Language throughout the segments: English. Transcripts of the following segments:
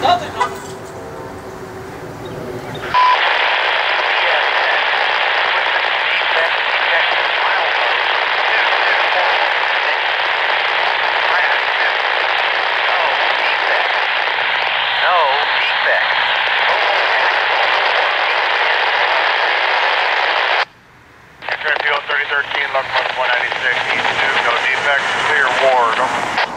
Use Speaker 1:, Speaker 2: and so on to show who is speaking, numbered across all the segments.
Speaker 1: Nothing. No.
Speaker 2: Fairfield 3013, Locomotive 196, East 2, no defects, clear. Ward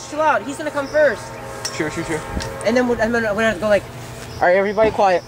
Speaker 1: Cadence, chill out. He's gonna come first,
Speaker 3: Sure, sure, sure.
Speaker 1: and then we're, I'm gonna, we're gonna go like.
Speaker 3: All right, everybody quiet.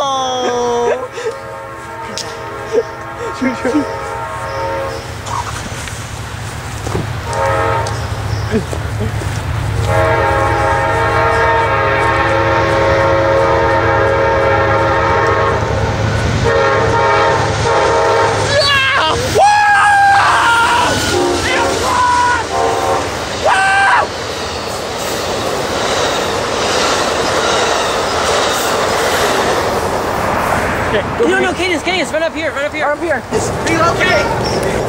Speaker 1: Oh.
Speaker 3: Sure, sure. Okay.
Speaker 1: No, no, Cadence, Cadence, run up here, run up here.
Speaker 3: Right up here.
Speaker 4: Relocate.